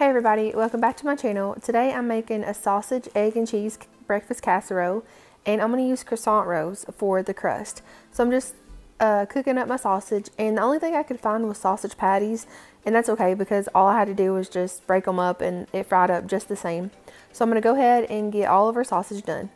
Hey everybody, welcome back to my channel. Today I'm making a sausage, egg, and cheese breakfast casserole and I'm going to use croissant rolls for the crust. So I'm just uh, cooking up my sausage and the only thing I could find was sausage patties and that's okay because all I had to do was just break them up and it fried up just the same. So I'm going to go ahead and get all of our sausage done.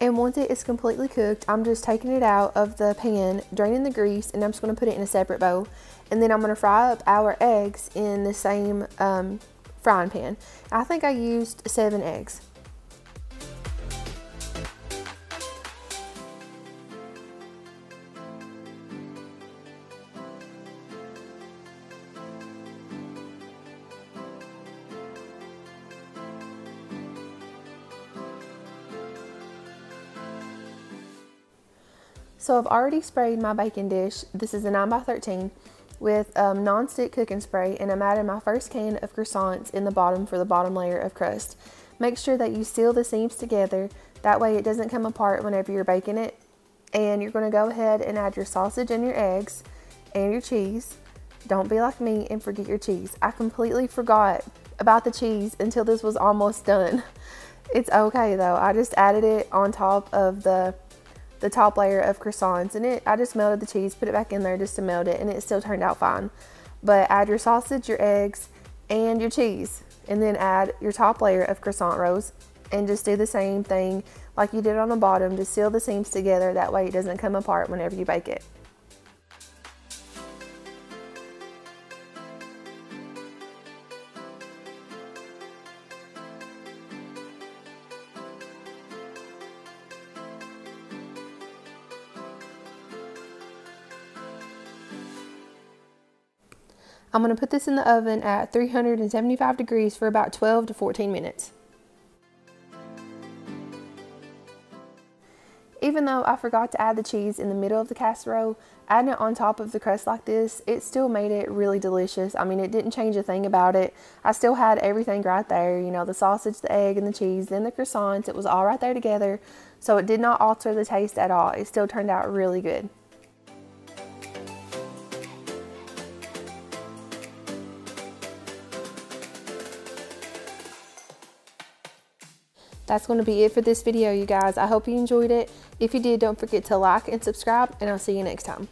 And once it is completely cooked, I'm just taking it out of the pan, draining the grease, and I'm just going to put it in a separate bowl. And then I'm going to fry up our eggs in the same um, frying pan. I think I used seven eggs. So I've already sprayed my baking dish. This is a 9x13 with um, non-stick cooking spray and I'm adding my first can of croissants in the bottom for the bottom layer of crust. Make sure that you seal the seams together. That way it doesn't come apart whenever you're baking it. And you're going to go ahead and add your sausage and your eggs and your cheese. Don't be like me and forget your cheese. I completely forgot about the cheese until this was almost done. It's okay though. I just added it on top of the the top layer of croissants and it I just melted the cheese, put it back in there just to melt it and it still turned out fine. But add your sausage, your eggs, and your cheese and then add your top layer of croissant rolls and just do the same thing like you did on the bottom to seal the seams together that way it doesn't come apart whenever you bake it. I'm going to put this in the oven at 375 degrees for about 12 to 14 minutes. Even though I forgot to add the cheese in the middle of the casserole, adding it on top of the crust like this, it still made it really delicious. I mean, it didn't change a thing about it. I still had everything right there, you know, the sausage, the egg, and the cheese, then the croissants. It was all right there together, so it did not alter the taste at all. It still turned out really good. That's going to be it for this video, you guys. I hope you enjoyed it. If you did, don't forget to like and subscribe, and I'll see you next time.